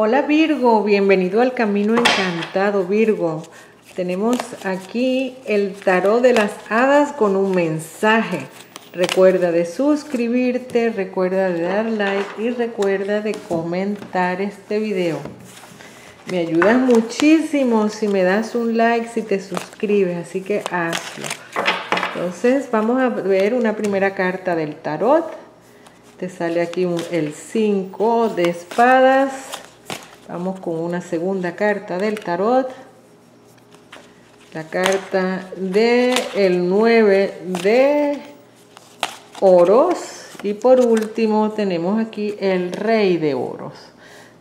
Hola Virgo, bienvenido al Camino Encantado Virgo. Tenemos aquí el tarot de las hadas con un mensaje. Recuerda de suscribirte, recuerda de dar like y recuerda de comentar este video. Me ayudas muchísimo si me das un like, si te suscribes, así que hazlo. Entonces vamos a ver una primera carta del tarot. Te sale aquí el 5 de espadas. Vamos con una segunda carta del tarot. La carta de el 9 de oros. Y por último tenemos aquí el rey de oros.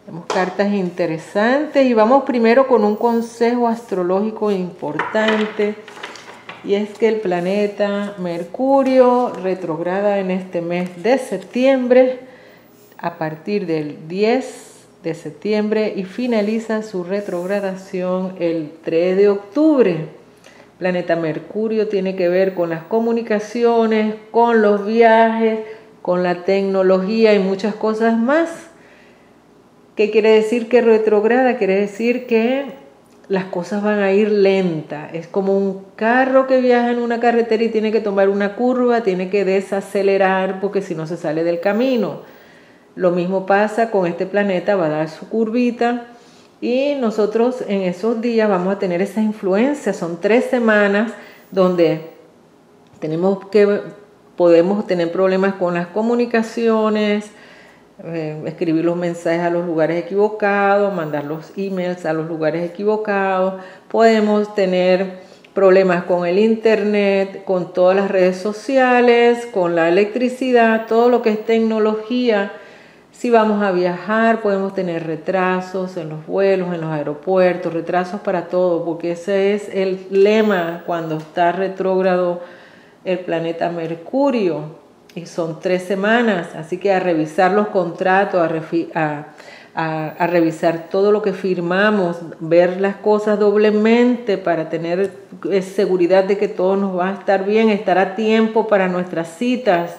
Tenemos cartas interesantes y vamos primero con un consejo astrológico importante. Y es que el planeta Mercurio retrograda en este mes de septiembre a partir del 10 de septiembre y finaliza su retrogradación el 3 de octubre. Planeta Mercurio tiene que ver con las comunicaciones, con los viajes, con la tecnología y muchas cosas más. ¿Qué quiere decir que retrograda? Quiere decir que las cosas van a ir lenta. Es como un carro que viaja en una carretera y tiene que tomar una curva, tiene que desacelerar porque si no se sale del camino. Lo mismo pasa con este planeta, va a dar su curvita y nosotros en esos días vamos a tener esa influencia. Son tres semanas donde tenemos que, podemos tener problemas con las comunicaciones, eh, escribir los mensajes a los lugares equivocados, mandar los emails a los lugares equivocados. Podemos tener problemas con el internet, con todas las redes sociales, con la electricidad, todo lo que es tecnología si vamos a viajar, podemos tener retrasos en los vuelos, en los aeropuertos, retrasos para todo, porque ese es el lema cuando está retrógrado el planeta Mercurio. Y son tres semanas, así que a revisar los contratos, a, a revisar todo lo que firmamos, ver las cosas doblemente para tener eh, seguridad de que todo nos va a estar bien, estar a tiempo para nuestras citas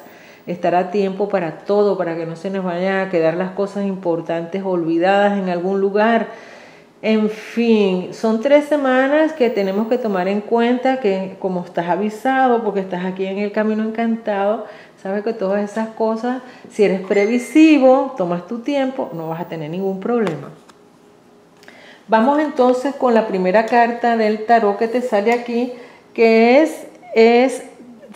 estará tiempo para todo, para que no se nos vayan a quedar las cosas importantes olvidadas en algún lugar. En fin, son tres semanas que tenemos que tomar en cuenta que como estás avisado, porque estás aquí en el camino encantado, sabes que todas esas cosas, si eres previsivo, tomas tu tiempo, no vas a tener ningún problema. Vamos entonces con la primera carta del tarot que te sale aquí, que es, es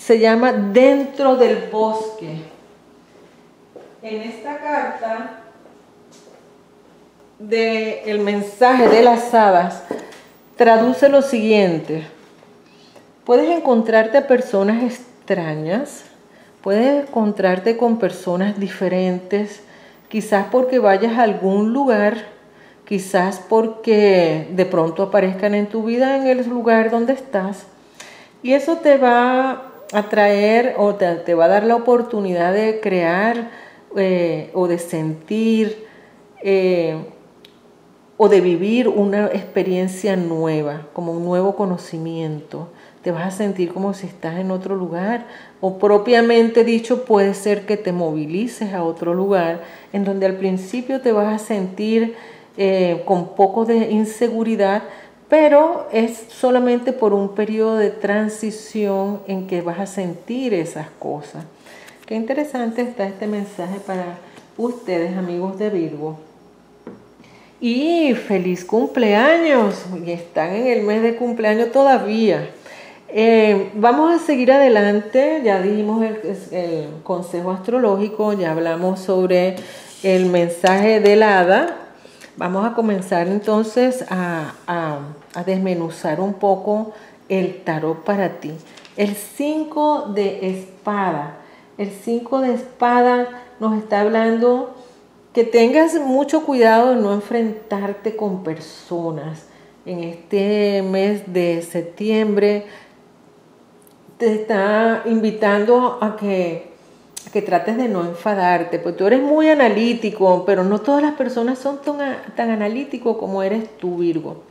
se llama Dentro del bosque. En esta carta del el mensaje de las hadas traduce lo siguiente. Puedes encontrarte a personas extrañas, puedes encontrarte con personas diferentes, quizás porque vayas a algún lugar, quizás porque de pronto aparezcan en tu vida en el lugar donde estás. Y eso te va atraer o te, va a dar la oportunidad de crear eh, o de sentir eh, o de vivir una experiencia nueva, como un nuevo conocimiento. Te vas a sentir como si estás en otro lugar o propiamente dicho puede ser que te movilices a otro lugar en donde al principio te vas a sentir eh, con poco de inseguridad, pero es solamente por un periodo de transición en que vas a sentir esas cosas. Qué interesante está este mensaje para ustedes, amigos de Virgo. Y feliz cumpleaños, y están en el mes de cumpleaños todavía. Eh, vamos a seguir adelante, ya dijimos el consejo astrológico, ya hablamos sobre el mensaje del hada, Vamos a comenzar entonces a, desmenuzar un poco el tarot para ti. El 5 de espada. El 5 de espada nos está hablando que tengas mucho cuidado de no enfrentarte con personas. En este mes de septiembre te está invitando a que que trates de no enfadarte, pues tú eres muy analítico, pero no todas las personas son tan, analíticos como eres tú, Virgo.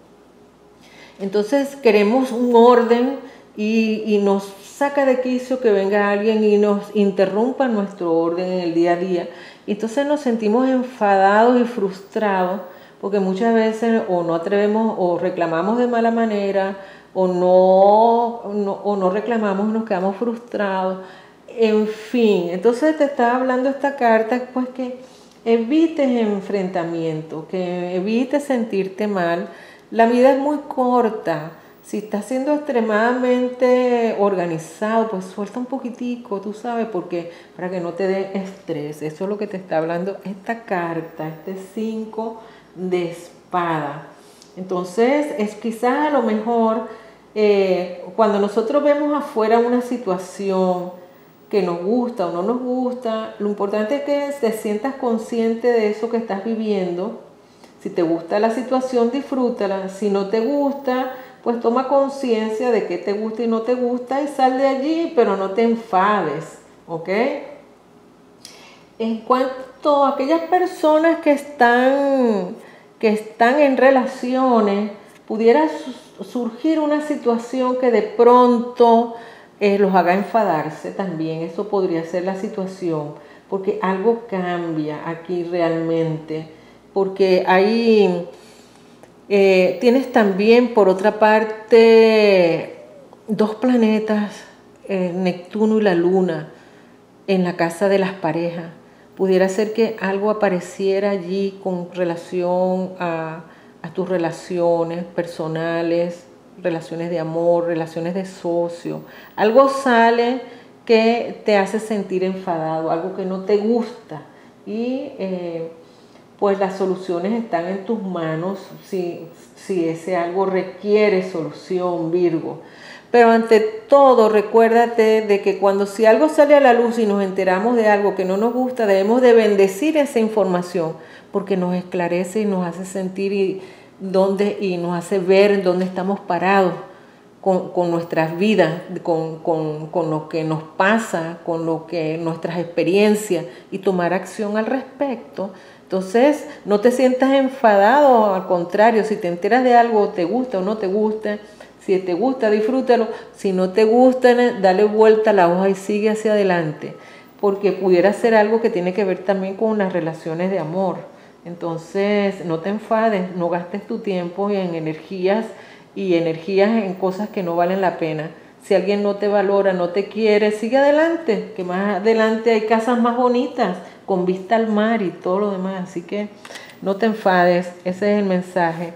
Entonces queremos un orden y, nos saca de quicio que venga alguien y nos interrumpa nuestro orden en el día a día. Entonces nos sentimos enfadados y frustrados porque muchas veces o no atrevemos o reclamamos de mala manera o no, o no reclamamos y nos quedamos frustrados. En fin, entonces te está hablando esta carta, pues que evites enfrentamiento, que evites sentirte mal. La vida es muy corta. Si estás siendo extremadamente organizado, pues suelta un poquitico, tú sabes, porque para que no te dé estrés. Eso es lo que te está hablando esta carta, este 5 de espada. Entonces, es quizás a lo mejor eh, cuando nosotros vemos afuera una situación que nos gusta o no nos gusta, lo importante es que te sientas consciente de eso que estás viviendo. Si te gusta la situación, disfrútala. Si no te gusta, pues toma conciencia de qué te gusta y no te gusta y sal de allí, pero no te enfades, ¿ok? En cuanto a aquellas personas que están, que están en relaciones, pudiera surgir una situación que de pronto eh, los haga enfadarse también, eso podría ser la situación, porque algo cambia aquí realmente, porque ahí eh, tienes también por otra parte dos planetas, eh, Neptuno y la Luna, en la casa de las parejas. Pudiera ser que algo apareciera allí con relación a tus relaciones personales, relaciones de amor, relaciones de socio. Algo sale que te hace sentir enfadado, algo que no te gusta. Y eh, pues las soluciones están en tus manos si, si ese algo requiere solución, Virgo. Pero ante todo, recuérdate de que cuando si algo sale a la luz y nos enteramos de algo que no nos gusta, debemos de bendecir esa información porque nos esclarece y nos hace sentir y, y nos hace ver dónde estamos parados con, nuestras vidas, con, lo que nos pasa, con lo que nuestras experiencias y tomar acción al respecto. Entonces, no te sientas enfadado, al contrario, si te enteras de algo, te gusta o no te gusta, si te gusta, disfrútalo, si no te gusta, dale vuelta a la hoja y sigue hacia adelante, porque pudiera ser algo que tiene que ver también con unas relaciones de amor. Entonces, no te enfades, no gastes tu tiempo en energías y energías en cosas que no valen la pena. Si alguien no te valora, no te quiere, sigue adelante, que más adelante hay casas más bonitas, con vista al mar y todo lo demás. Así que no te enfades, ese es el mensaje.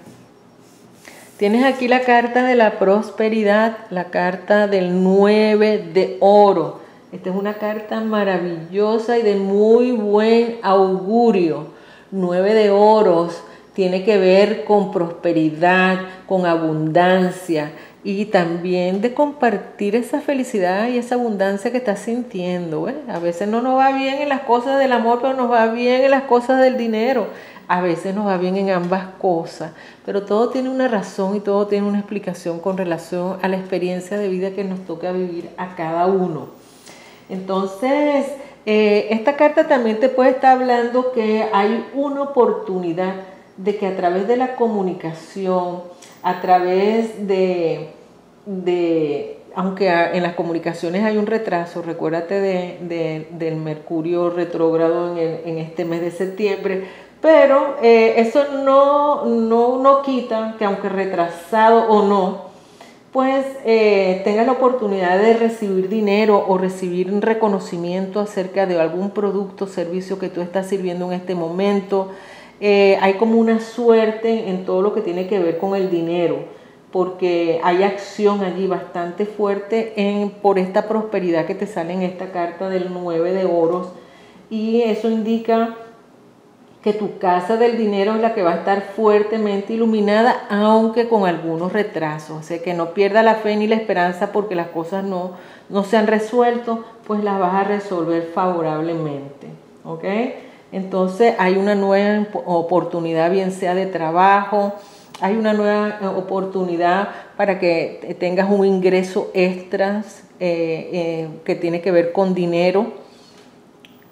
Tienes aquí la carta de la prosperidad, la carta del 9 de oro. Esta es una carta maravillosa y de muy buen augurio. 9 de oros tiene que ver con prosperidad, con abundancia y también de compartir esa felicidad y esa abundancia que estás sintiendo. A veces no nos va bien en las cosas del amor, pero nos va bien en las cosas del dinero. A veces nos va bien en ambas cosas, pero todo tiene una razón y todo tiene una explicación con relación a la experiencia de vida que nos toca vivir a cada uno. Entonces, eh, esta carta también te puede estar hablando que hay una oportunidad de que a través de la comunicación, a través de, aunque en las comunicaciones hay un retraso, recuérdate del Mercurio retrógrado en, este mes de septiembre, pero eh, eso no, no, no quita que aunque retrasado o no, pues eh, tengas la oportunidad de recibir dinero o recibir un reconocimiento acerca de algún producto o servicio que tú estás sirviendo en este momento. Eh, hay como una suerte en todo lo que tiene que ver con el dinero, porque hay acción allí bastante fuerte en, por esta prosperidad que te sale en esta carta del 9 de oros y eso indica que tu casa del dinero es la que va a estar fuertemente iluminada, aunque con algunos retrasos. O sea, que no pierda la fe ni la esperanza porque las cosas no, no se han resuelto, pues las vas a resolver favorablemente. ¿Ok? Entonces hay una nueva oportunidad, bien sea de trabajo, hay una nueva oportunidad para que tengas un ingreso extra eh, eh, que tiene que ver con dinero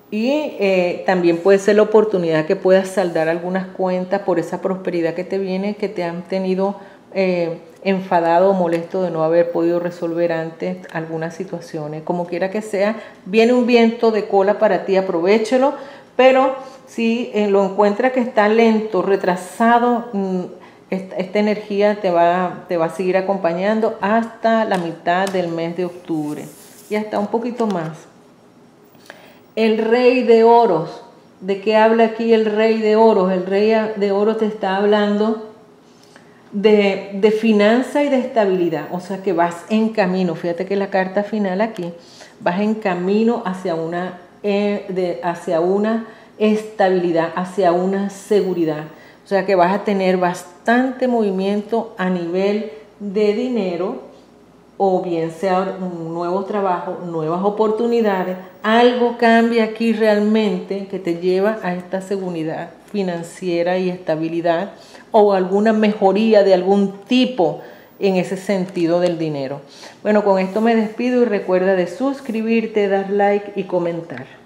y eh, también puede ser la oportunidad que puedas saldar algunas cuentas por esa prosperidad que te viene, que te han tenido eh, enfadado o molesto de no haber podido resolver antes algunas situaciones. Como quiera que sea, viene un viento de cola para ti, aprovechalo, Pero si eh, lo encuentras que está lento, retrasado, mm, esta, energía te va, te va a seguir acompañando hasta la mitad del mes de octubre y hasta un poquito más. El rey de oros. ¿De qué habla aquí el rey de oros? El rey de oros te está hablando de, de finanza y de estabilidad. O sea que vas en camino. Fíjate que la carta final aquí, vas en camino hacia una, de, hacia una estabilidad, hacia una seguridad. O sea que vas a tener bastante movimiento a nivel de dinero o bien sea un nuevo trabajo, nuevas oportunidades, algo cambia aquí realmente que te lleva a esta seguridad financiera y estabilidad o alguna mejoría de algún tipo en ese sentido del dinero. Bueno, con esto me despido y recuerda de suscribirte, dar like y comentar.